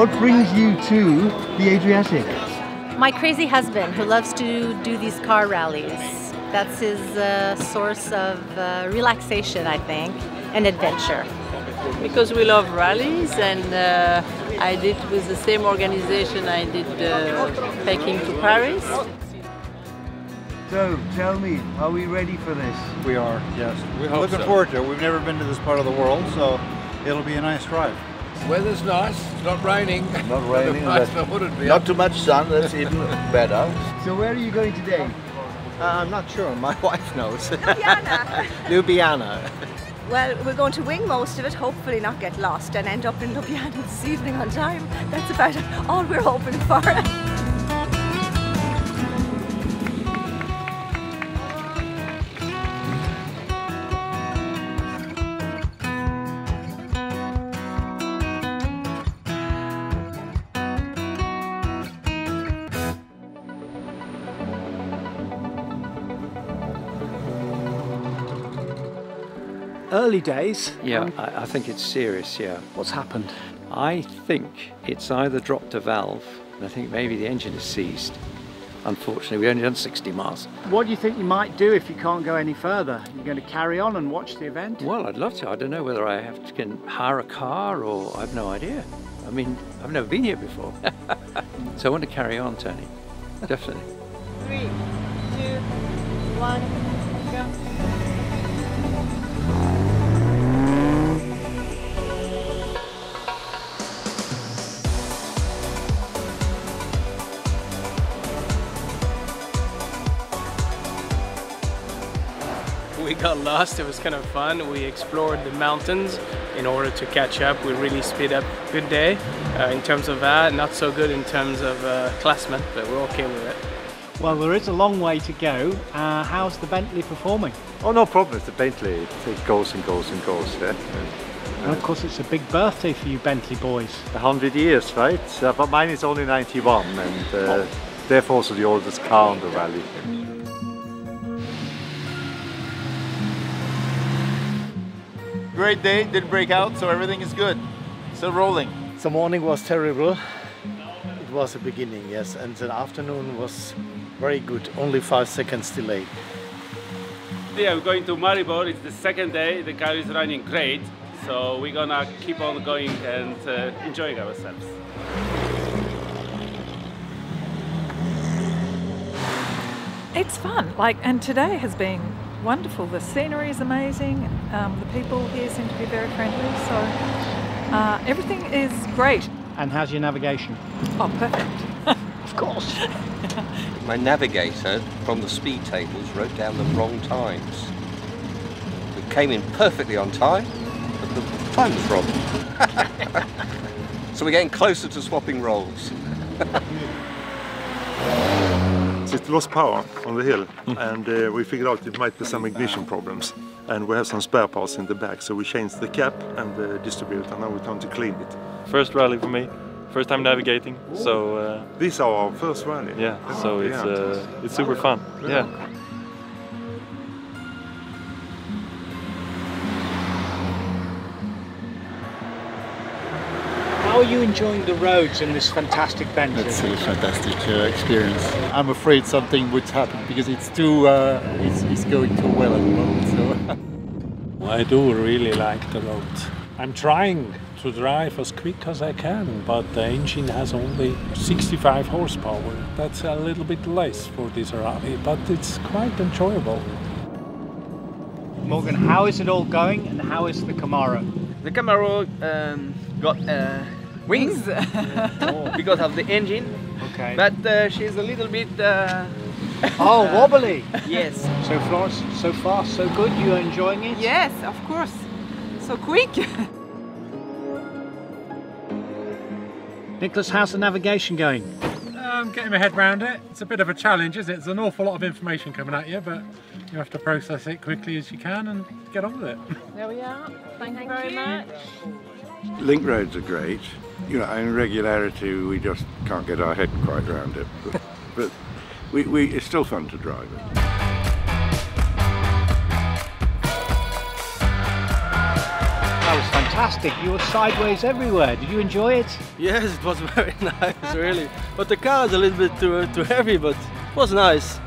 What brings you to the Adriatic? My crazy husband who loves to do these car rallies. That's his uh, source of uh, relaxation, I think, and adventure. Because we love rallies and uh, I did with the same organization I did uh, Peking to Paris. So, tell me, are we ready for this? We are, yes. We We're hope looking so. forward to it. We've never been to this part of the world, so it'll be a nice drive. Weather's nice, it's not raining. Not raining, Otherwise but there wouldn't be. not too much sun, that's even better. So, where are you going today? Uh, I'm not sure. My wife knows. Ljubljana. Ljubljana. well, we're going to wing most of it, hopefully not get lost and end up in Ljubljana this evening on time. That's about all we're hoping for. Early days. Yeah, um, I, I think it's serious, yeah. What's happened? I think it's either dropped a valve, and I think maybe the engine is seized. Unfortunately, we've only done 60 miles. What do you think you might do if you can't go any further? You're going to carry on and watch the event? Well, I'd love to. I don't know whether I have to can hire a car or I've no idea. I mean, I've never been here before. so I want to carry on, Tony. Definitely. Three, two, one, We got lost, it was kind of fun. We explored the mountains in order to catch up. We really speed up. Good day uh, in terms of that, not so good in terms of uh, classmen, but we're okay with it. Well, there is a long way to go. Uh, how's the Bentley performing? Oh, no problem. It's the Bentley. It, it goes and goes and goes. Yeah. And of course, it's a big birthday for you Bentley boys. A hundred years, right? Uh, but mine is only 91, and uh, therefore also the oldest car on the rally. Great day, didn't break out, so everything is good. Still rolling. The morning was terrible. It was the beginning, yes, and the afternoon was very good. Only five seconds delay. Yeah, we're going to Maribor. It's the second day. The car is running great. So we're gonna keep on going and uh, enjoying ourselves. It's fun. Like, and today has been wonderful. The scenery is amazing. Um, the people here seem to be very friendly. So uh, everything is great. And how's your navigation? Oh, perfect. of course. My navigator from the speed tables wrote down the wrong times. We came in perfectly on time, but the time was wrong. so we're getting closer to swapping roles. So it lost power on the hill, and uh, we figured out it might be some ignition problems. And we have some spare parts in the back, so we changed the cap and the distributor, now we're trying to clean it. First rally for me, first time navigating. So uh, These are our first rally. yeah, so it's uh, it's super fun. Yeah. How you enjoying the roads and this fantastic Bentley? It's a fantastic uh, experience. I'm afraid something would happen because it's too, uh, it's, it's going too well at the moment. So. I do really like the road. I'm trying to drive as quick as I can, but the engine has only 65 horsepower. That's a little bit less for this rally, but it's quite enjoyable. Morgan, how is it all going and how is the Camaro? The Camaro um, got uh, wings because of the engine. Okay. But uh, she's a little bit. Uh, Oh, wobbly. yes. So Florence, so far so good. You are enjoying it? Yes, of course. So quick. Nicholas, how's the navigation going? I'm getting my head round it. It's a bit of a challenge, isn't it? There's an awful lot of information coming at you, but you have to process it quickly as you can and get on with it. There we are. Thank, you very much. Link roads are great. You know, in regularity, we just can't get our head quite around it. But, but we, we, it's still fun to drive it. That was fantastic. fantastic. You were sideways everywhere. Did you enjoy it? Yes, it was very nice, really. But the car is a little bit too, too heavy, but it was nice.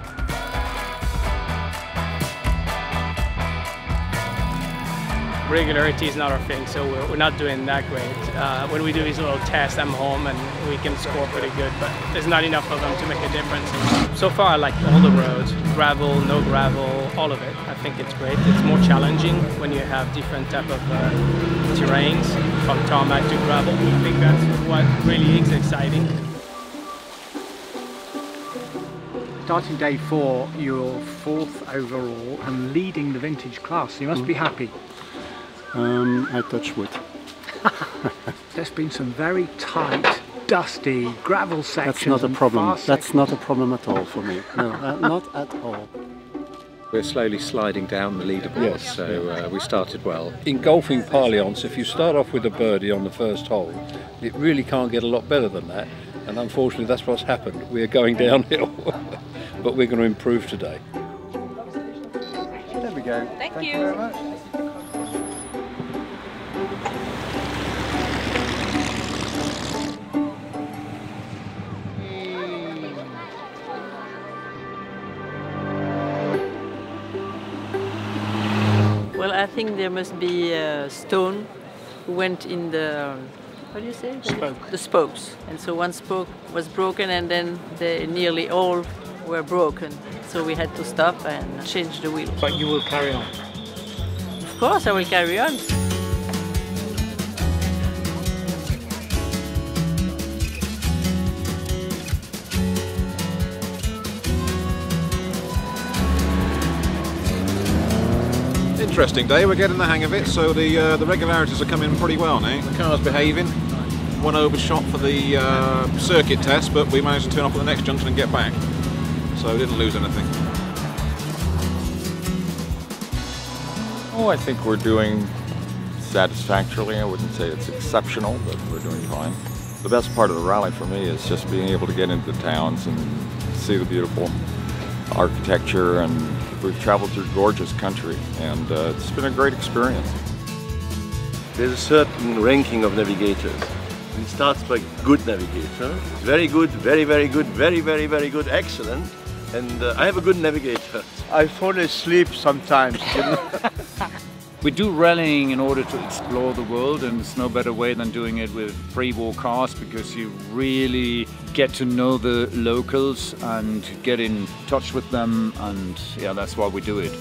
Regularity is not our thing, so we're, we're not doing that great. Uh, when we do these little tests, I'm home and we can score pretty good, but there's not enough of them to make a difference. And so far, I like all the roads, gravel, no gravel, all of it. I think it's great. It's more challenging when you have different type of uh, terrains, from tarmac to gravel. I think that's what really is exciting. Starting day four, you're fourth overall and leading the vintage class. You must be happy. Um, I touch wood. There's been some very tight, dusty gravel sections. That's not a problem. That's not a problem at all for me. No, uh, not at all. We're slowly sliding down the leaderboard, Yes, so uh, we started well. In golfing parlance, if you start off with a birdie on the first hole, it really can't get a lot better than that. And unfortunately, that's what's happened. We're going downhill, but we're going to improve today. There we go. Thank, you very I think there must be a stone who went in the what do you say? Spoke. The spokes. And so one spoke was broken, and then they nearly all were broken. So we had to stop and change the wheel. But you will carry on. Of course, I will carry on. Interesting day. We're getting the hang of it. So the uh, the regularities are coming pretty well now. The car's behaving. One overshot for the uh, circuit test, but we managed to turn off at the next junction and get back. So we didn't lose anything. Oh, I think we're doing satisfactorily. I wouldn't say it's exceptional, but we're doing fine. The best part of the rally for me is just being able to get into the towns and see the beautiful architecture and we've traveled through gorgeous country and uh, it's been a great experience. There's a certain ranking of navigators. It starts by good navigator, very good, very, very good, very, very, very good, excellent. And uh, I have a good navigator. I fall asleep sometimes. you know. We do rallying in order to explore the world, and it's no better way than doing it with pre-war cars because you really get to know the locals and get in touch with them, and yeah, that's why we do it.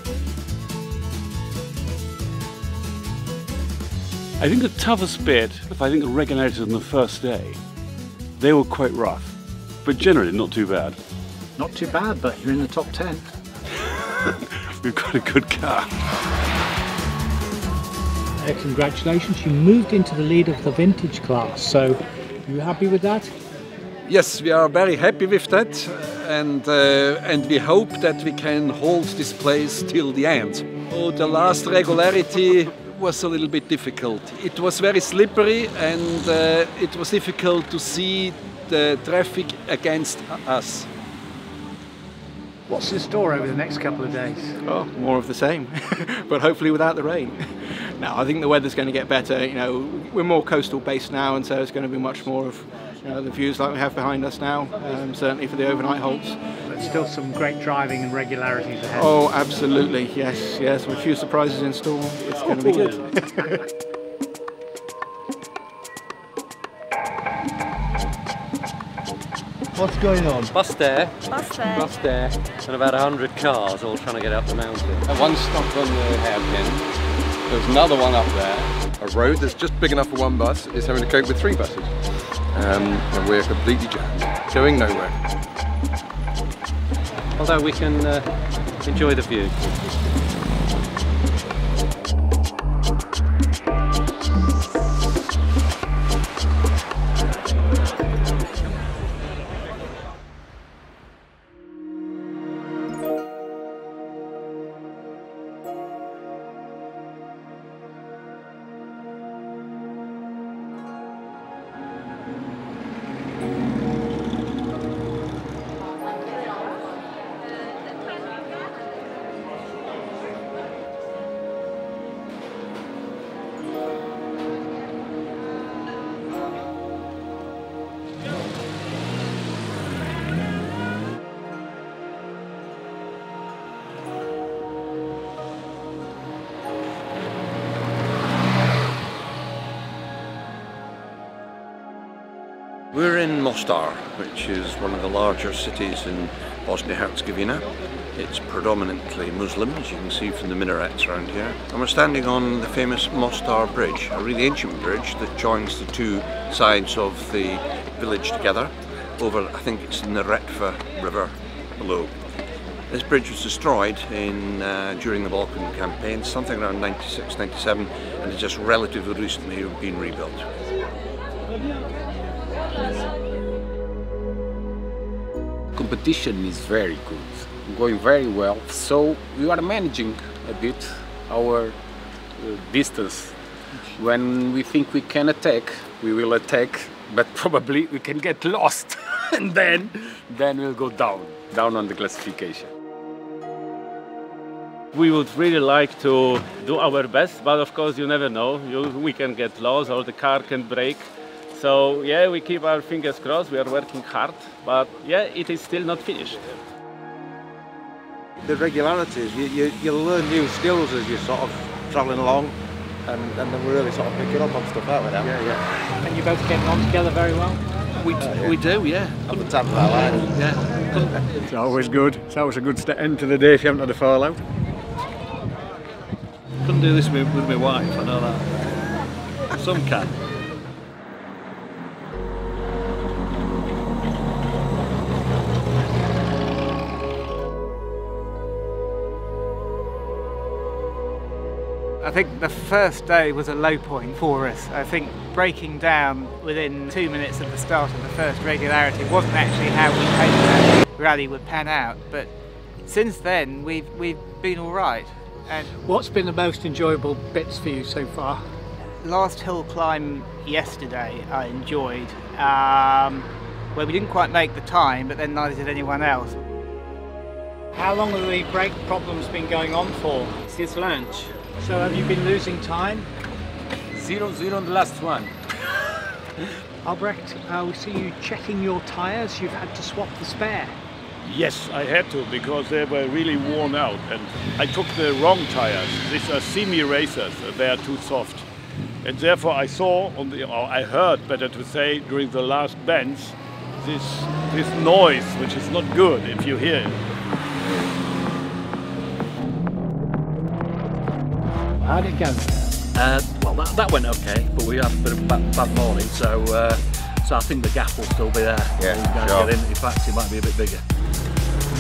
I think the toughest bit, if I think the regulators on the first day, they were quite rough, but generally not too bad. Not too bad, but you're in the top 10. We've got a good car. Uh, congratulations, you moved into the lead of the vintage class. So, you happy with that? Yes, we are very happy with that, and uh, and we hope that we can hold this place till the end. Oh, the last regularity was a little bit difficult. It was very slippery, and uh, it was difficult to see the traffic against us. What's in store over the next couple of days? Oh, more of the same, but hopefully without the rain. no, I think the weather's going to get better. You know, we're more coastal based now, and so it's going to be much more of you know, the views like we have behind us now. Um, certainly for the overnight halts. But still some great driving and regularities ahead. Oh, absolutely, yes, yes. With a few surprises in store, it's going to be good. What's going on? Bus there. Bus there. Bus there. And about 100 cars all trying to get up the mountain. And one stop on the hairpin. There's another one up there. A road that's just big enough for one bus is having to cope with three buses. Um, and we're completely jammed, going nowhere. Although we can uh, enjoy the view. We're in Mostar, which is one of the larger cities in Bosnia-Herzegovina. It's predominantly Muslim, as you can see from the minarets around here. And we're standing on the famous Mostar Bridge, a really ancient bridge that joins the two sides of the village together over, I think it's the Retva River below. This bridge was destroyed in uh, during the Balkan campaign, something around 96, 97, and it's just relatively recently been rebuilt. Competition is very good, going very well. So we are managing a bit our uh, distance. When we think we can attack, we will attack, but probably we can get lost, and then then we'll go down, down on the classification. We would really like to do our best, but of course you never know. You, we can get lost or the car can break. So yeah, we keep our fingers crossed. We are working hard, but yeah, it is still not finished. The regularities, you, you, you learn new skills as you're sort of travelling along, and, and then we're really sort of picking up on stuff out with them. Yeah, yeah. And you both getting on together very well? We, yeah. we do, yeah. At the time of our lives, yeah. It's always good. It's always a good end to the day if you haven't had a fallout. Couldn't do this with, with my wife, I know that. Some can. Think the first day was a low point for us. I think breaking down within two minutes of the start of the first regularity wasn't actually how we hoped the rally would pan out. But since then, we've we've been all right. And What's been the most enjoyable bits for you so far? last hill climb yesterday, I enjoyed, um, where we didn't quite make the time, but then neither did anyone else. How long have the brake problems been going on for? Since lunch. So have you been losing time? Zero zero on the last one. Albrecht, uh, we see you checking your tyres. You've had to swap the spare. Yes, I had to because they were really worn out and I took the wrong tires. These are semi racers, they are too soft. And therefore I saw on the or I heard better to say during the last bends this this noise which is not good if you hear it. How'd it go? Uh, well, that, that went okay, but we had a bit of a bad, bad morning, so uh, so I think the gap will still be there. Yeah, You guys sure. get in. In fact, it might be a bit bigger.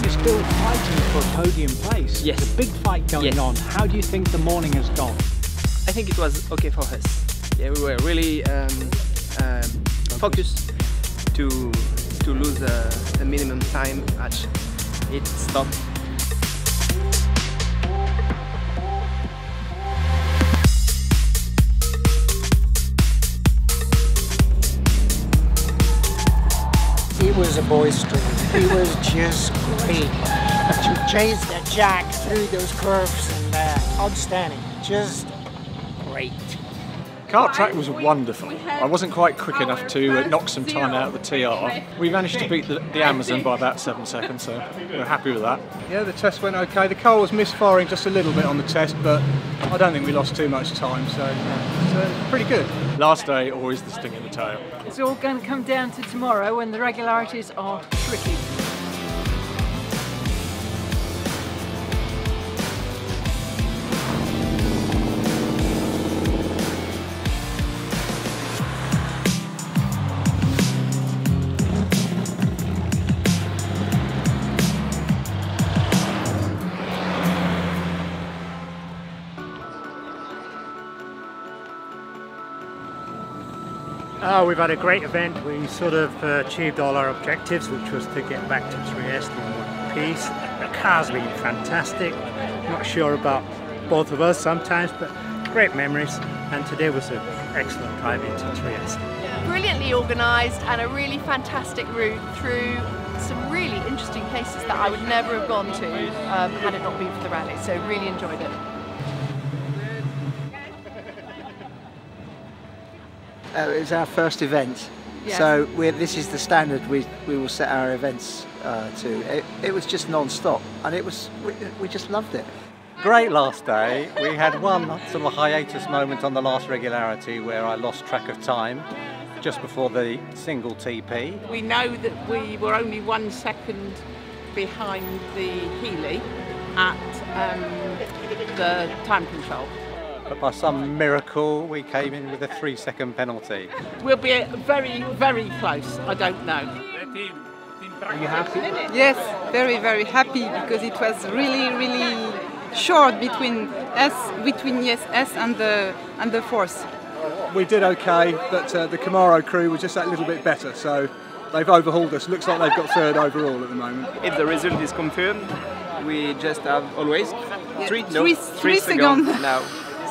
You're still fighting for a podium place. Yes. There's a big fight going Yes. on. How do you think the morning has gone? I think it was okay for us. Yeah, we were really um, um, focused to to lose uh, the minimum time at it stopped. Was a dream. It was just great. To chase that Jag through those curves and uh, outstanding. Just great. Kart track was wonderful. I wasn't quite quick enough to uh, knock some time out of the TR. We managed to beat the, the Amazon by about seven seconds, so we're happy with that. Yeah, the test went okay. The car was misfiring just a little bit on the test, but I don't think we lost too much time, so it's uh, pretty good. Last day, always the sting in the tail. It's all going to come down to tomorrow when the regularities are tricky. Oh, we've had a great event. We sort of uh, achieved all our objectives, which was to get back to Trieste in one piece. The car's been fantastic. Not sure about both of us sometimes, but great memories. And today was an excellent drive into Trieste. brilliantly organised and a really fantastic route through some really interesting places that I would never have gone to um, had it not been for the rally. So really enjoyed it. Uh, it was our first event, Yes. so we're, this is the standard we, we will set our events uh, to. It, it was just non-stop, and it was we, we just loved it. Great last day. We had one sort of hiatus moment on the last regularity where I lost track of time. just before the single TP. We know that we were only one second behind the Healey at um, the time control. But by some miracle, we came in with a three second penalty. We'll be very, very close. I don't know. Are you happy? Yes, very, very happy because it was really, really short between us, between yes, us and the and the force. We did okay, but uh, the Camaro crew was just that little bit better. So they've overhauled us. Looks like they've got third overall at the moment. If the result is confirmed, we just have always three, no, three- three three seconds seconds. now.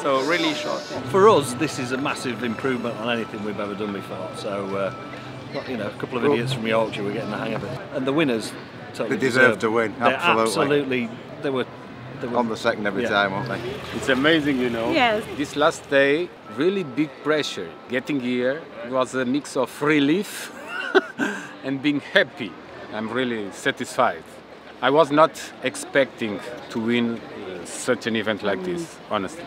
So really short. For us, this is a massive improvement on anything we've ever done before. So, uh, you know, a couple of idiots from Yorkshire were getting the hang of it, and the winners totally They deserve deserved- to win, absolutely. absolutely, they were. They were On the second every yeah. time, weren't they? It's amazing, you know. Yes. This last day, really big pressure. Getting here was a mix of relief and being happy. I'm really satisfied. I was not expecting to win uh, such an event like this, honestly.